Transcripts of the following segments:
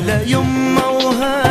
لا يمه وهلا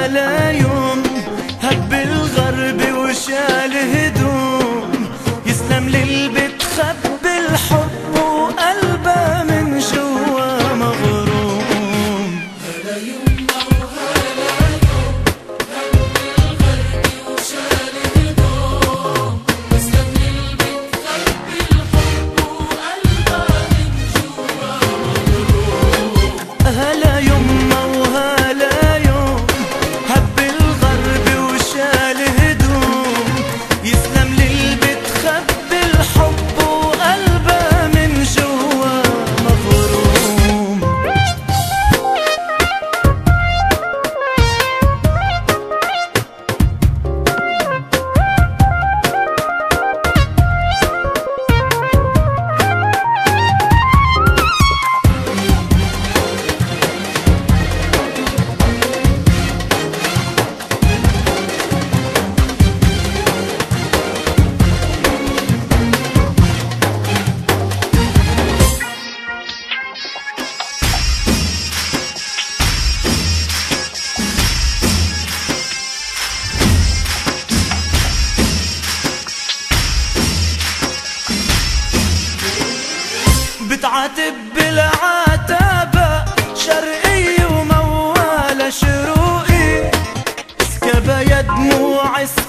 عاتب بالعتابة شرقي وموال شروقي. سكبة يا دموع سكبة